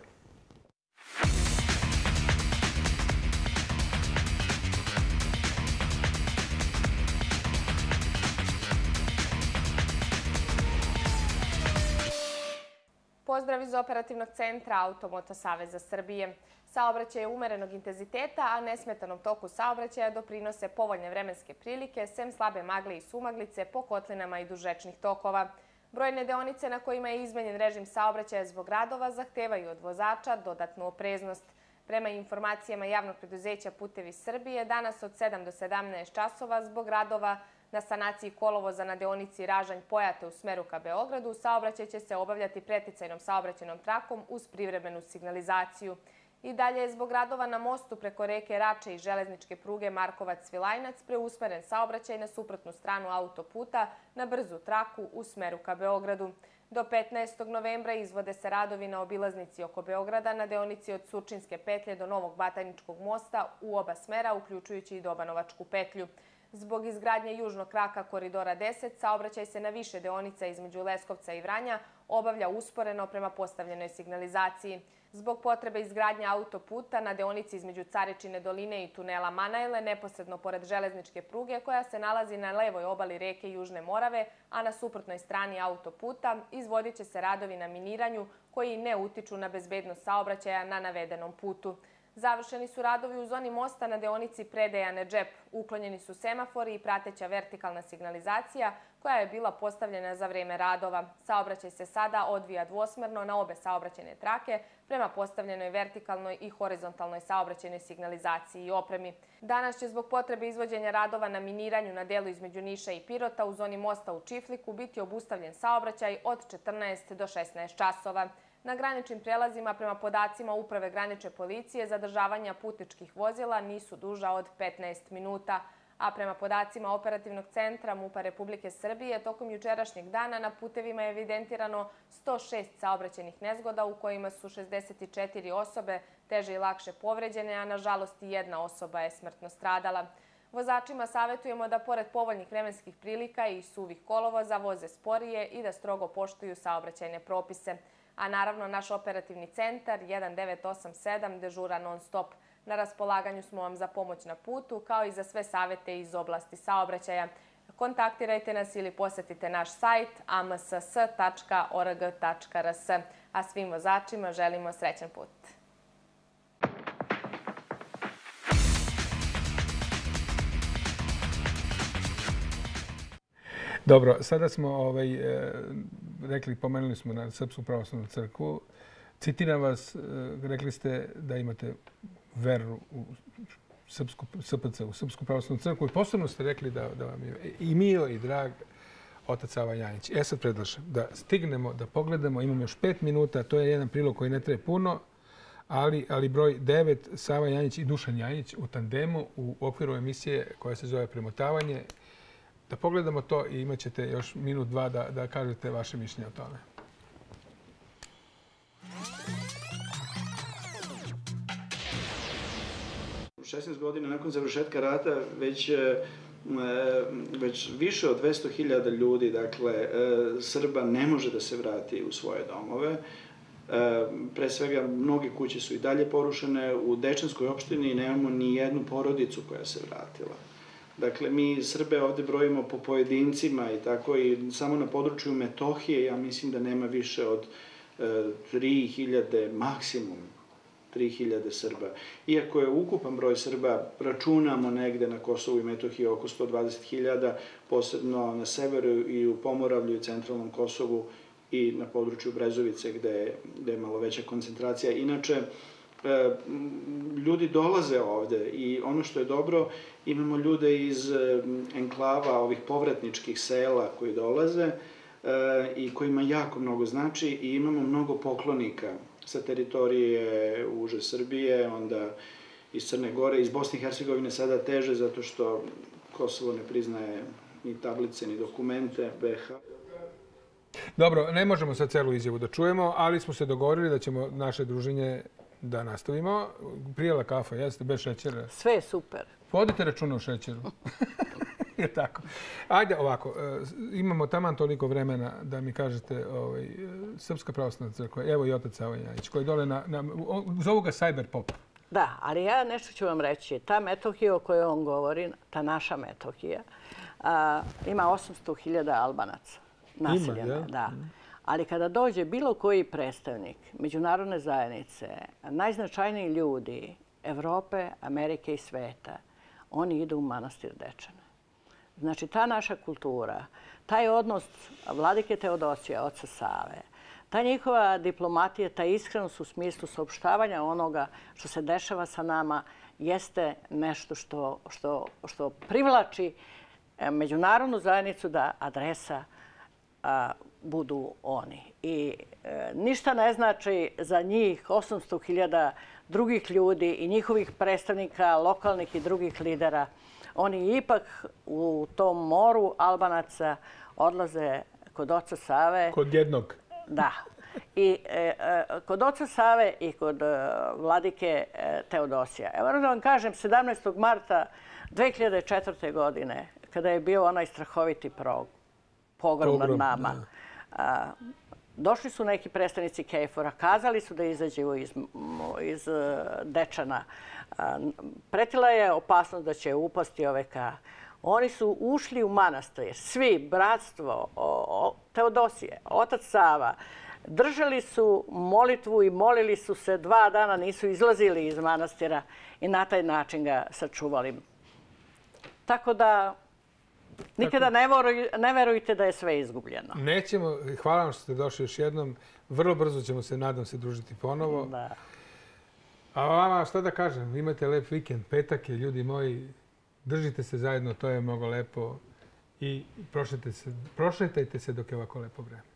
Pozdrav iz operativnog centra Automoto Saveza Srbije. Saobraćaj je umerenog intenziteta, a nesmetanom toku saobraćaja doprinose povoljne vremenske prilike, sem slabe magle i sumaglice po kotlinama i dužečnih tokova. Brojne deonice na kojima je izmenjen režim saobraćaja zbog radova zahtevaju od vozača dodatnu opreznost. Prema informacijama javnog preduzeća Putevi Srbije, danas od 7 do 17 časova zbog radova Na sanaciji kolovoza na deonici Ražanj-Pojate u smeru ka Beogradu saobraćaj će se obavljati preticajnom saobraćenom trakom uz privremenu signalizaciju. I dalje je zbog radova na mostu preko reke Rače i železničke pruge Markovac-Svilajnac preusmeren saobraćaj na suprotnu stranu autoputa na brzu traku u smeru ka Beogradu. Do 15. novembra izvode se radovi na obilaznici oko Beograda na deonici od Surčinske petlje do Novog Batajničkog mosta u oba smera, uključujući i Dobanovačku petlju. Zbog izgradnje južnog kraka koridora 10, saobraćaj se na više deonica između Leskovca i Vranja obavlja usporeno prema postavljenoj signalizaciji. Zbog potrebe izgradnje autoputa na deonici između Carečine doline i tunela Manajle, neposredno pored železničke pruge koja se nalazi na levoj obali reke Južne Morave, a na suprotnoj strani autoputa, izvodit će se radovi na miniranju koji ne utiču na bezbednost saobraćaja na navedenom putu. Završeni su radovi u zoni mosta na deonici Predejane džep. Uklonjeni su semafori i prateća vertikalna signalizacija koja je bila postavljena za vrijeme radova. Saobraćaj se sada odvija dvosmerno na obe saobraćene trake prema postavljenoj vertikalnoj i horizontalnoj saobraćenoj signalizaciji i opremi. Danas će zbog potrebe izvođenja radova na miniranju na delu između Niša i Pirota u zoni mosta u Čifliku biti obustavljen saobraćaj od 14 do 16 časova. Na graničnim prelazima, prema podacima Uprave granične policije, zadržavanja putničkih vozila nisu duža od 15 minuta, a prema podacima Operativnog centra MUPA Republike Srbije, tokom jučerašnjeg dana na putevima je evidentirano 106 saobraćenih nezgoda u kojima su 64 osobe teže i lakše povređene, a nažalost i jedna osoba je smrtno stradala. Vozačima savjetujemo da pored povoljnih vremenskih prilika i suvih kolovoza voze sporije i da strogo poštuju saobraćajne propise a naravno naš operativni centar 1987 dežura non-stop. Na raspolaganju smo vam za pomoć na putu, kao i za sve savete iz oblasti saobraćaja. Kontaktirajte nas ili posetite naš sajt amss.org.rs. A svim vozačima želimo srećan put. Dobro, sada smo ovaj, e, rekli, pomenuli smo na Srpsku pravoslavnu crkvu. Citiram vas, e, rekli ste da imate veru u Srpsku, SPC, u Srpsku pravoslavnu crkvu i posebno ste rekli da, da vam je i mio i drag otac Sava Janjić. Ja sad predlažem da stignemo, da pogledamo, imamo još pet minuta, to je jedan prilog koji ne treba puno, ali, ali broj 9, Sava Janjić i Dušan Janjić u tandemu u okviru emisije koja se zove Premotavanje da pogledamo to i imat ćete još minut, dva da, da kažete vaše mišljenje o tome. U 16 godina nakon završetka rata već e, e, već više od 200.000 ljudi, dakle, e, Srba ne može da se vrati u svoje domove. Pre svega, mnoge kuće su i dalje porušene. U Dečanskoj opštini nemamo ni jednu porodicu koja se vratila. Dakle, mi Srbe ovde brojimo po pojedincima i tako i samo na području Metohije ja mislim da nema više od e, 3000, maksimum 3000 Srba. Iako je ukupan broj Srba, računamo negde na Kosovu i Metohiji oko 120.000, posebno na severu i u Pomoravlju i centralnom Kosovu i na području Brezovice gde je, gde je malo veća koncentracija. Inače, E, E, ljudi dolaze ovde i ono što je dobro, imamo ljude iz e, enklava, ovih povratničkih sela koji dolaze e, i kojima jako mnogo znači i imamo mnogo poklonika sa teritorije uže Srbije, onda iz Crne Gore, iz Bosne i Hercegovine sada teže zato što Kosovo ne priznaje ni tablice, ni dokumente BH. Dobro, ne možemo sad celu izjavu da čujemo, ali smo se dogovorili da ćemo naše druženje da nastavimo. Prijela kafa, jeste, bez šećera? Sve je super. Vodite računa o šećeru. je tako. Ajde ovako, e, imamo taman toliko vremena da mi kažete ovaj, e, Srpska pravoslavna crkva, evo i otac Savanjanić, koji dole na, na, zovu ga Cyberpop. Da, ali ja nešto ću vam reći. Ta metohija o kojoj on govori, ta naša metohija, a, ima 800.000 albanaca. Naseljena, ima, ja? Da. Ali kada dođe bilo koji predstavnik međunarodne zajednice, najznačajniji ljudi Evrope, Amerike i sveta, oni idu u manastir Dečana. Znači, ta naša kultura, taj odnos vladike Teodosija, oca Save, ta njihova diplomatija, ta iskrenost u smislu saopštavanja onoga što se dešava sa nama, jeste nešto što, što, što privlači eh, međunarodnu zajednicu da adresa a, budu oni. I e, ništa ne znači za njih 800.000 drugih ljudi i njihovih predstavnika, lokalnih i drugih lidera. Oni ipak u tom moru Albanaca odlaze kod oca Save. Kod jednog. Da. I e, e, kod oca Save i kod vladike Teodosija. Evo da vam kažem, 17. marta 2004. godine, kada je bio onaj strahoviti prog, pogrom nad nama. Došli su neki predstavnici Kejfora, kazali su da izađu iz, iz e, Dečana. Pretila je opasnost da će upasti OVK. Oni su ušli u manastir, svi, bratstvo, Teodosije, otac Sava, držali su molitvu i molili su se dva dana, nisu izlazili iz manastira i na taj način ga sačuvali. Tako da nikada ne verujte da je sve izgubljeno. Nećemo, hvala vam što ste došli još jednom. Vrlo brzo ćemo se, nadam se, družiti ponovo. Da. A vama, šta da kažem, imate lep vikend, petak je, ljudi moji, držite se zajedno, to je mnogo lepo i prošetajte se dok je ovako lepo vreme.